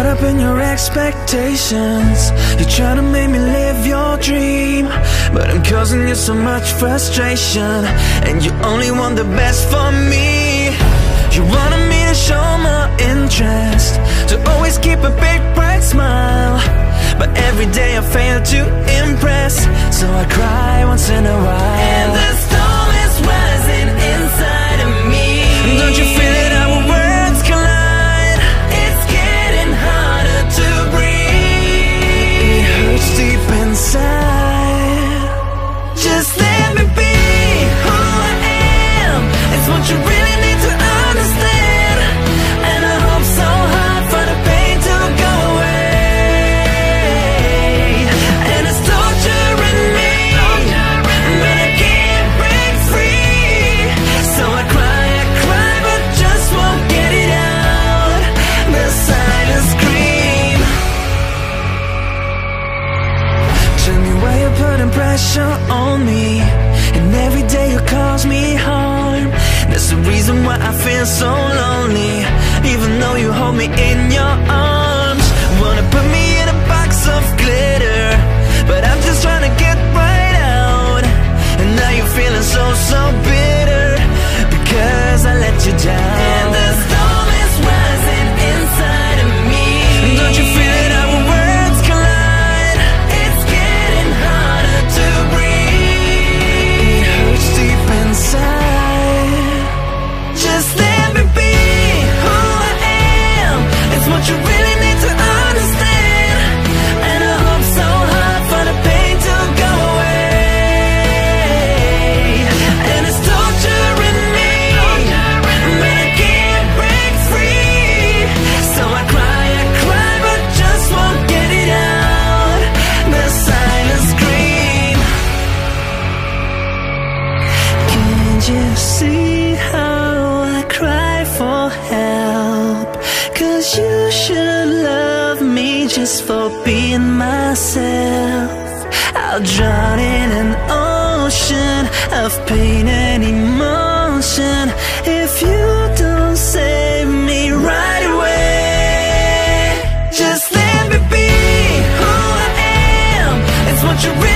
Caught up in your expectations. You're trying to make me live your dream But I'm causing you so much frustration And you only want the best for me. You wanted me to show my interest To always keep a big bright smile But every day I fail to impress So I cry once in a while. on me. And every day you cause me harm That's the reason why I feel so just for being myself. I'll drown in an ocean of pain and emotion. If you don't save me right away Just let me be who I am. It's what you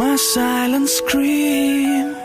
my silent scream.